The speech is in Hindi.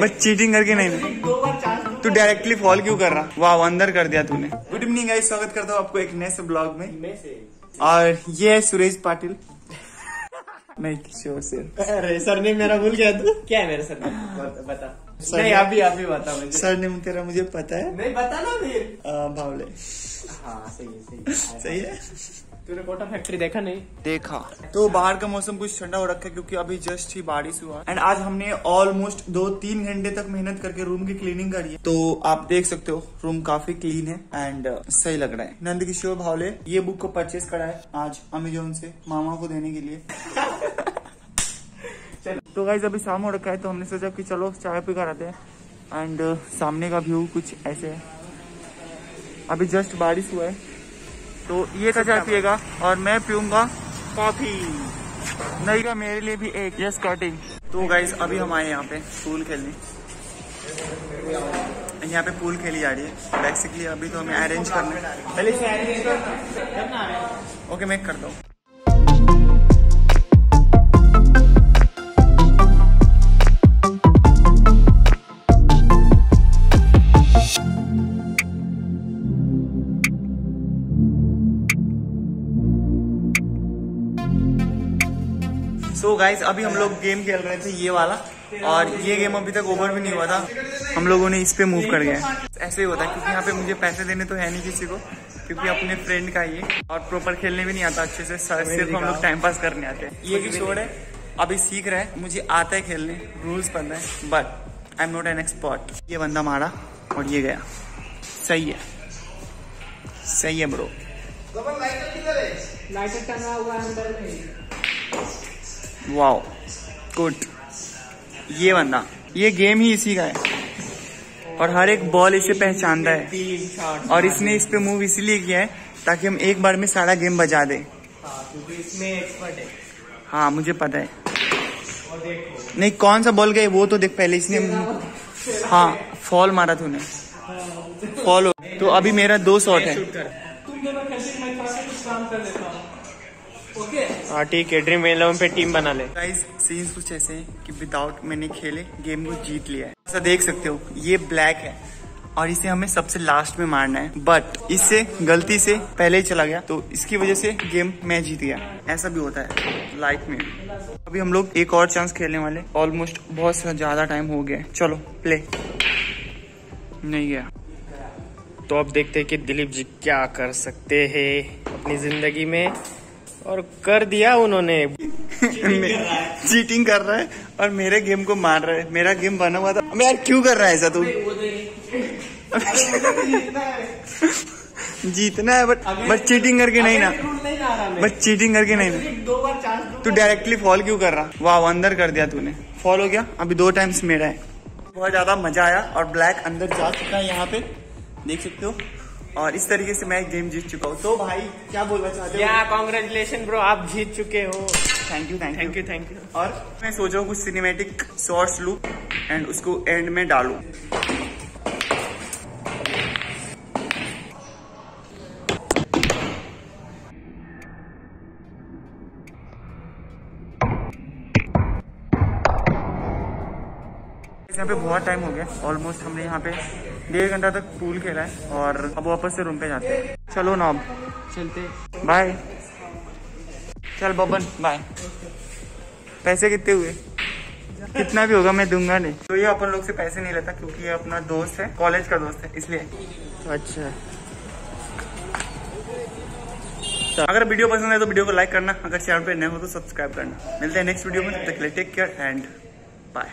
बस चीटिंग करके नहीं। तू डायरेक्टली फॉल क्यों कर रहा? वाह अंदर कर दिया तूने। गुड इवनिंग गाइस स्वागत करता हूँ आपको एक नए से ब्लॉग में। और ये है सुरेश पाटिल। नहीं किशोर सिर अरे सर ने मेरा भूल गया तू क्या है मेरा सर बता। सर नहीं ने- अभी अभी बता मुझे। सर ने तेरा मुझे पता है। नहीं बता ना फिर। भावले। हाँ सही है सही है। सही है? तूने कोटा फैक्ट्री देखा नहीं? देखा। तो बाहर का मौसम कुछ ठंडा हो रखा है क्योंकि अभी जस्ट ही बारिश हुआ। एंड आज हमने ऑलमोस्ट दो तीन घंटे तक मेहनत करके रूम की क्लीनिंग करी है। तो आप देख सकते हो रूम काफ़ी क्लीन है एंड सही लग रहा है। नंद किशोर भावले ये बुक को परचेज करा है आज अमेजोन से मामा को देने के लिए। तो गाइज़ अभी शाम हो रखा है तो हमने सोचा कि चलो चाय पी कर आते हैं। एंड सामने का व्यू कुछ ऐसे है। अभी जस्ट बारिश हुआ है। तो ये का चाय पिएगा और मैं पीऊँगा कॉफ़ी। नहीं। का मेरे लिए भी एक यस कटिंग तो गाइज़ अभी हम आए यहाँ पे पूल खेलने। यहाँ पे पूल खेली जा रही है। बेसिकली अभी तो हमें अरेंज करना है। पहले से अरेंज करना। ओके मैं करता हूँ। सो so गाइज़ अभी हम लोग गेम खेल रहे थे ये वाला। और ये गेम अभी तक ओवर भी नहीं हुआ था। हम लोगों ने इस पे मूव कर गए ऐसे ही होता है क्योंकि यहाँ पे मुझे पैसे देने तो है नहीं किसी को क्योंकि अपने फ्रेंड का ये। और प्रॉपर खेलने भी नहीं आता अच्छे से सिर्फ़ हम लोग टाइम पास करने आते हैं। ये भी छोड़ है। अभी सीख रहा है मुझे आता है खेलने रूल्स पता है but I am not an expert ये बंदा मारा और ये गया। सही है। सही है ब्रो लाइटर हुआ अंदर में। वाओ गुड ये बंदा। ये गेम ही इसी का है। और हर एक बॉल इसे पहचानता है। और इसने इस पे मूव इसलिए किया है ताकि हम एक बार में सारा गेम बजा दे। हाँ मुझे पता है। नहीं, कौन सा बॉल गए वो तो देख पहले इसने हाँ फॉल मारा तूने फॉल तो अभी मेरा दो शॉट है शूट कर तुम दोनों कैसे मैं थोड़ा सा कुछ काम कर लेता हूँ ओके हाँ ठीक है ड्रीम इलेवन पे टीम बना ले। गाइस सीन्स कुछ ऐसे हैं कि विदाउट मैंने खेले गेम को जीत लिया है। ऐसा देख सकते हो ये ब्लैक है। और इसे हमें सबसे लास्ट में मारना है। बट इससे गलती से पहले ही चला गया तो इसकी वजह से गेम मैं जीत गया। ऐसा भी होता है लाइफ में। अभी हम लोग एक और चांस खेलने वाले ऑलमोस्ट बहुत ज़्यादा टाइम हो गया चलो प्ले नहीं गया। तो अब देखते हैं कि दिलीप जी क्या कर सकते हैं अपनी ज़िंदगी में। और कर दिया उन्होंने। चीटिंग कर रहा है और मेरे गेम को मार रहा है। मेरा गेम बना हुआ था। यार क्यों कर रहा है ऐसा तू? जीतना है। बट बट चीटिंग करके नहीं ना। बट चीटिंग करके नहीं ना। दो बार चांस तू डायरेक्टली फॉल क्यों कर रहा? वाह अंदर कर दिया तूने। फॉल हो गया? अभी दो टाइम्स मेरा है। बहुत ज़्यादा मज़ा आया और ब्लैक अंदर जा चुका है यहाँ पे। देख सकते हो? और इस तरीके से मैं गेम जीत चुका हूँ। तो भाई क्या बोलना चाहते हो? या कॉन्ग्रेचुलेशन ब्रो आप जीत चुके हो। Thank you thank you thank you और मैं सोच रहा हूँ कुछ सिनेमेटिक शॉर्ट्स लू एंड उसको एंड में डालूं। यहाँ पे बहुत टाइम हो गया। ऑलमोस्ट हमने यहाँ पे डेढ़ घंटा तक पूल खेला है और अब वापस से रूम पे जाते हैं। चलो ना अब चलते। बाय चल बबन बाय पैसे कितने हुए? कितना भी होगा मैं दूँगा नहीं। तो ये अपन लोग से पैसे नहीं लेता क्योंकि ये अपना दोस्त है कॉलेज का दोस्त है इसलिए। अच्छा। अगर वीडियो पसंद है तो वीडियो को लाइक करना अगर चैनल पे नए हो तो सब्सक्राइब करना। मिलते हैं नेक्स्ट वीडियो में तब तक टेक केयर एंड बाय